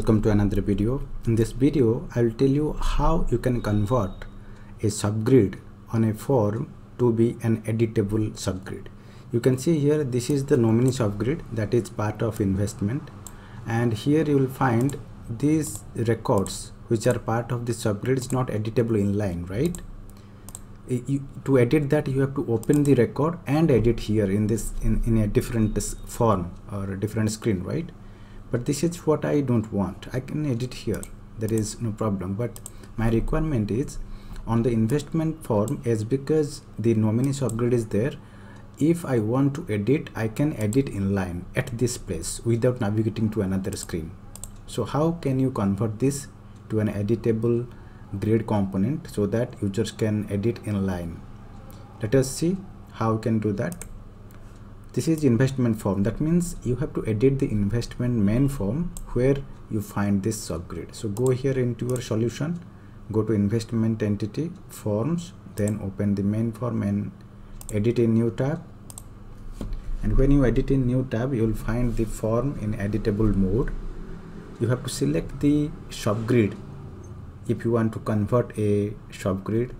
welcome to another video. In this video I will tell you how you can convert a subgrid on a form to be an editable subgrid. You can see here this is the nominee subgrid that is part of investment. And here you will find these records which are part of the subgrid is not editable inline right? You, to edit that you have to open the record and edit here in this in, in a different form or a different screen right but this is what I don't want. I can edit here. There is no problem. But my requirement is on the investment form is because the nominee subgrid is there if I want to edit I can edit inline at this place without navigating to another screen. So how can you convert this to an editable grid component so that users can edit inline let us see how we can do that this is investment form. That means you have to edit the investment main form where you find this subgrid. So go here into your solution go to investment entity forms then open the main form and edit in new tab. And when you edit in new tab you will find the form in editable mode. You have to select the subgrid if you want to convert a subgrid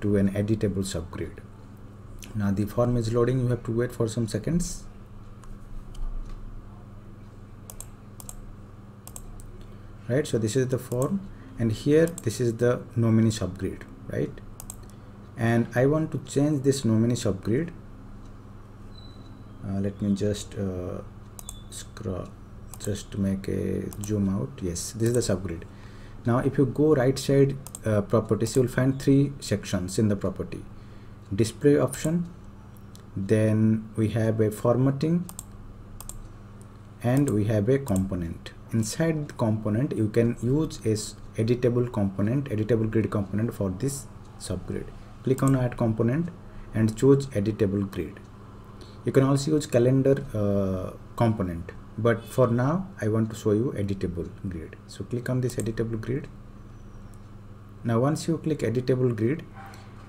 to an editable subgrid now the form is loading. You have to wait for some seconds. Right? So this is the form. And here this is the nominee subgrid right? And I want to change this nominee subgrid uh, let me just uh, scroll just to make a zoom out. Yes this is the subgrid now if you go right side uh, properties you will find three sections in the property display option. Then we have a formatting and we have a component. Inside the component you can use a editable component editable grid component for this subgrid. Click on add component and choose editable grid. You can also use calendar uh, component but for now I want to show you editable grid. So click on this editable grid. Now once you click editable grid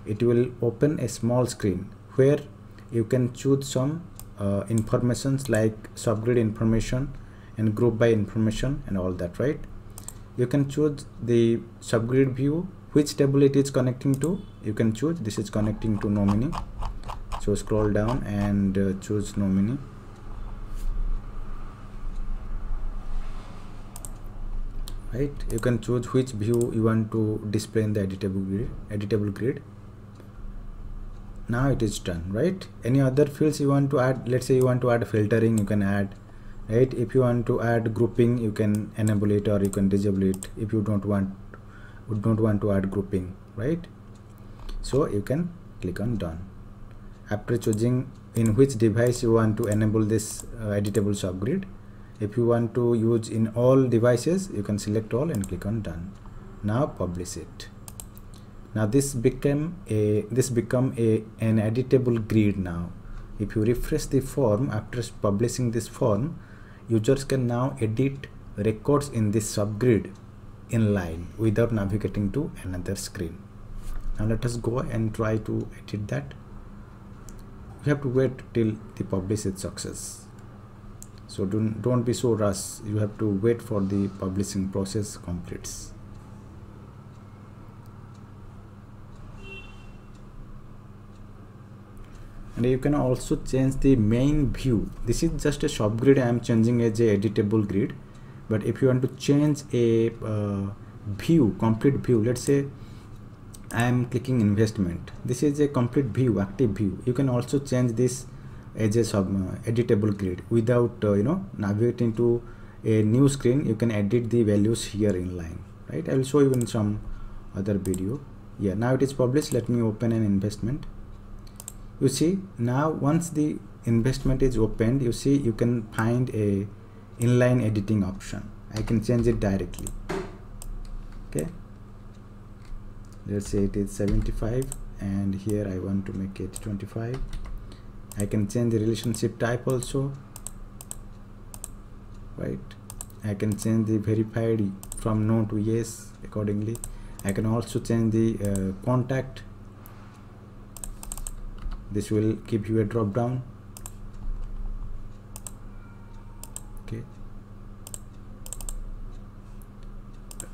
it will open a small screen where you can choose some uh, informations like subgrid information and group by information and all that right? You can choose the subgrid view which table it is connecting to. You can choose this is connecting to nominee so scroll down and uh, choose nominee right? You can choose which view you want to display in the editable grid editable grid now it is done right? Any other fields you want to add? Let's say you want to add filtering you can add right? If you want to add grouping you can enable it or you can disable it if you don't want don't want to add grouping right? So you can click on done. After choosing in which device you want to enable this uh, editable subgrid if you want to use in all devices you can select all and click on done. Now publish it now this became a this become a an editable grid now. If you refresh the form after publishing this form users can now edit records in this subgrid inline without navigating to another screen. Now let us go and try to edit that. You have to wait till the publish is success. So don't, don't be so rush. You have to wait for the publishing process completes and you can also change the main view. This is just a sub grid. I am changing as a editable grid. But if you want to change a uh, view complete view let's say i am clicking investment. This is a complete view active view. You can also change this as a sub uh, editable grid without uh, you know navigating to a new screen. You can edit the values here in line right? I will show you in some other video. Yeah now it is published. Let me open an investment you see now once the investment is opened you see you can find a inline editing option. I can change it directly. Okay? Let's say it is 75 and here I want to make it 25 I can change the relationship type also. Right? I can change the verified from no to yes accordingly. I can also change the uh, contact this will give you a drop down. Okay.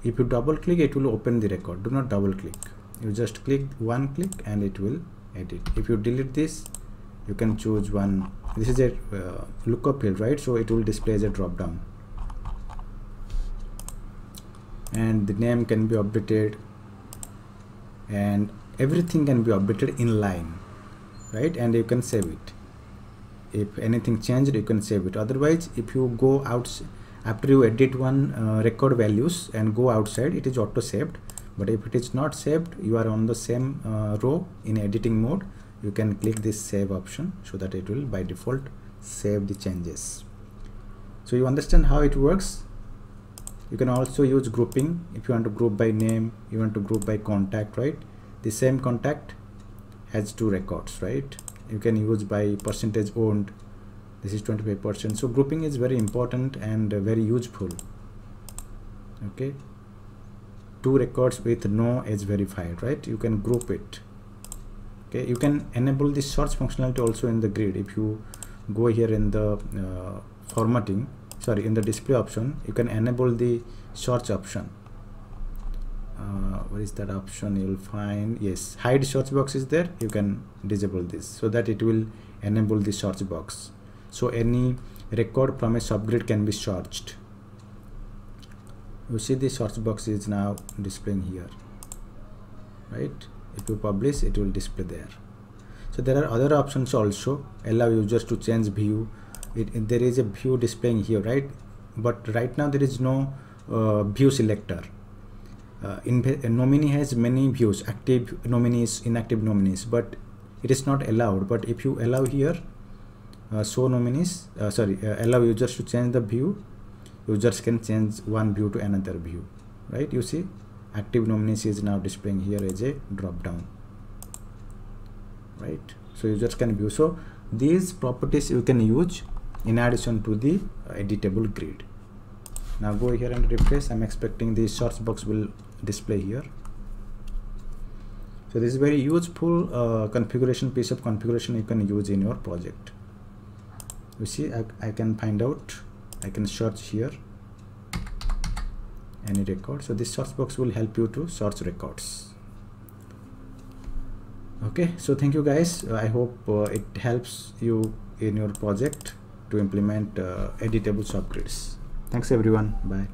If you double click it will open the record. Do not double click. You just click one click and it will edit. If you delete this you can choose one. This is a uh, lookup field right? So it will display as a drop down. And the name can be updated. And everything can be updated in line right? And you can save it. If anything changed you can save it. Otherwise if you go out after you edit one uh, record values and go outside it is auto saved but if it is not saved you are on the same uh, row in editing mode. You can click this save option so that it will by default save the changes. So you understand how it works? You can also use grouping. If you want to group by name you want to group by contact right? The same contact has two records right? You can use by percentage owned. This is 25 percent. So grouping is very important and very useful. Okay? Two records with no age verified right? You can group it. Okay? You can enable the search functionality also in the grid. If you go here in the uh, formatting sorry in the display option you can enable the search option uh, what is that option? You'll find yes hide search box is there. You can disable this so that it will enable the search box. So any record from a subgrid can be searched. You see the search box is now displaying here right? If you publish it will display there. So there are other options also. Allow users to change view. It, it, there is a view displaying here right? But right now there is no uh, view selector uh, in, nominee has many views active nominees inactive nominees but it is not allowed. But if you allow here uh, show nominees uh, sorry uh, allow users to change the view users can change one view to another view right? You see active nominees is now displaying here as a drop down right? So users can view. So these properties you can use in addition to the editable grid now go here and refresh. I'm expecting the search box will display here. So this is very useful uh, configuration piece of configuration you can use in your project. You see I, I can find out. I can search here. Any record. So this search box will help you to search records. Okay so thank you guys. Uh, I hope uh, it helps you in your project to implement uh, editable subgrids. Thanks everyone. Bye.